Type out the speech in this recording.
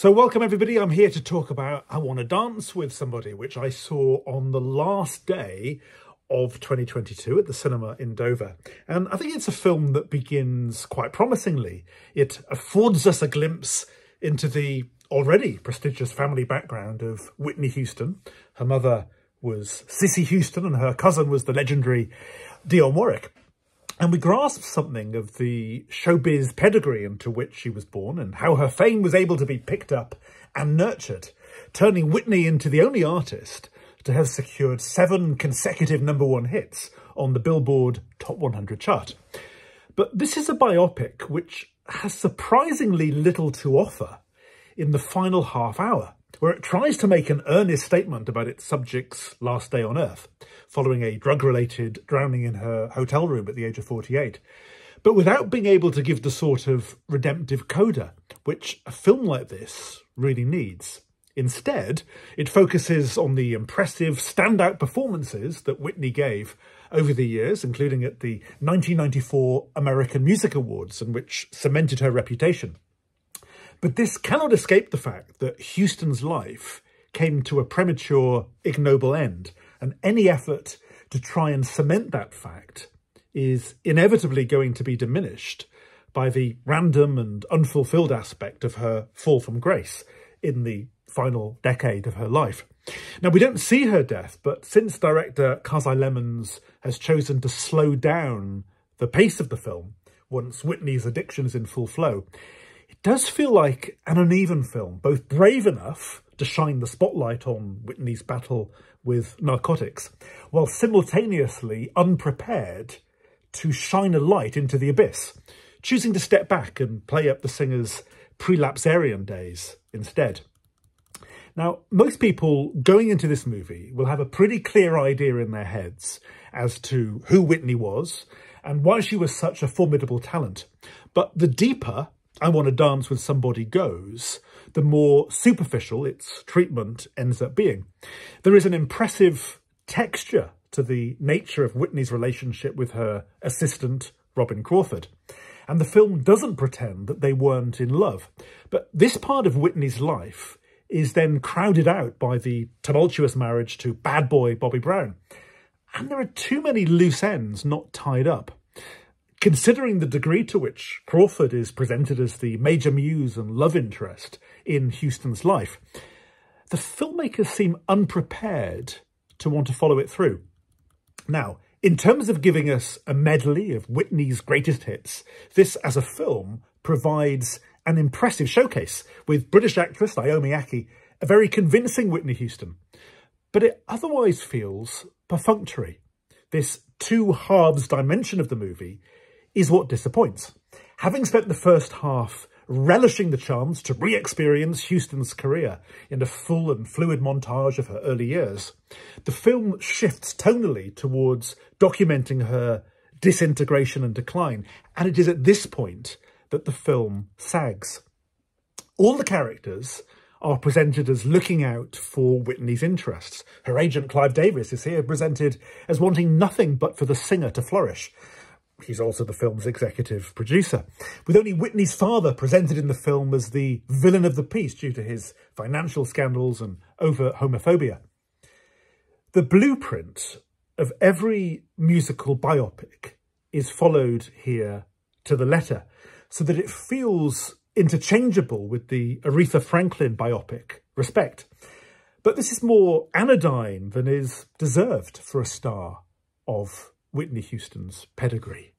So welcome everybody, I'm here to talk about I Want to Dance with Somebody, which I saw on the last day of 2022 at the cinema in Dover. And I think it's a film that begins quite promisingly. It affords us a glimpse into the already prestigious family background of Whitney Houston. Her mother was Cissy Houston and her cousin was the legendary Dionne Warwick. And we grasp something of the showbiz pedigree into which she was born and how her fame was able to be picked up and nurtured, turning Whitney into the only artist to have secured seven consecutive number one hits on the Billboard Top 100 chart. But this is a biopic which has surprisingly little to offer in the final half hour, where it tries to make an earnest statement about its subject's last day on Earth following a drug-related drowning in her hotel room at the age of 48, but without being able to give the sort of redemptive coda which a film like this really needs. Instead, it focuses on the impressive standout performances that Whitney gave over the years, including at the 1994 American Music Awards, and which cemented her reputation. But this cannot escape the fact that Houston's life came to a premature, ignoble end and any effort to try and cement that fact is inevitably going to be diminished by the random and unfulfilled aspect of her fall from grace in the final decade of her life. Now, we don't see her death, but since director Kasi Lemmons has chosen to slow down the pace of the film once Whitney's addiction is in full flow, it does feel like an uneven film, both brave enough to shine the spotlight on Whitney's battle with narcotics, while simultaneously unprepared to shine a light into the abyss, choosing to step back and play up the singer's prelapsarian days instead. Now, most people going into this movie will have a pretty clear idea in their heads as to who Whitney was and why she was such a formidable talent. But the deeper I Want to Dance with Somebody goes, the more superficial its treatment ends up being. There is an impressive texture to the nature of Whitney's relationship with her assistant, Robyn Crawford. And the film doesn't pretend that they weren't in love. But this part of Whitney's life is then crowded out by the tumultuous marriage to bad boy Bobby Brown. And there are too many loose ends not tied up. Considering the degree to which Crawford is presented as the major muse and love interest in Houston's life, the filmmakers seem unprepared to want to follow it through. Now, in terms of giving us a medley of Whitney's greatest hits, this as a film provides an impressive showcase with British actress Naomi Ackie, a very convincing Whitney Houston. But it otherwise feels perfunctory. This two halves dimension of the movie is what disappoints. Having spent the first half relishing the chance to re-experience Houston's career in a full and fluid montage of her early years, the film shifts tonally towards documenting her disintegration and decline, and it is at this point that the film sags. All the characters are presented as looking out for Whitney's interests. Her agent Clive Davis is here presented as wanting nothing but for the singer to flourish, He's also the film's executive producer, with only Whitney's father presented in the film as the villain of the piece due to his financial scandals and overt homophobia. The blueprint of every musical biopic is followed here to the letter, so that it feels interchangeable with the Aretha Franklin biopic, Respect. But this is more anodyne than is deserved for a star of Whitney Houston's pedigree.